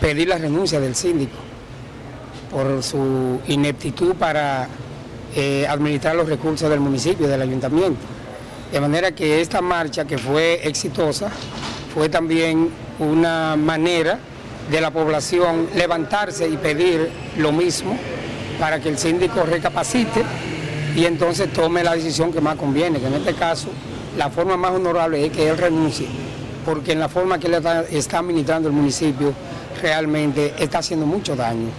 pedir la renuncia del síndico por su ineptitud para eh, administrar los recursos del municipio, del ayuntamiento. De manera que esta marcha, que fue exitosa, fue también una manera de la población levantarse y pedir lo mismo para que el síndico recapacite y entonces tome la decisión que más conviene, que en este caso la forma más honorable es que él renuncie, porque en la forma que él está, está administrando el municipio realmente está haciendo mucho daño.